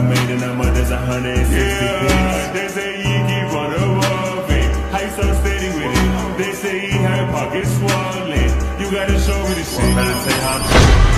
I made in a month is 160 Yeah, pins. they say he keep on evolving. How you so steady with it? They say he had pockets swollen. You gotta show me the shit. Well,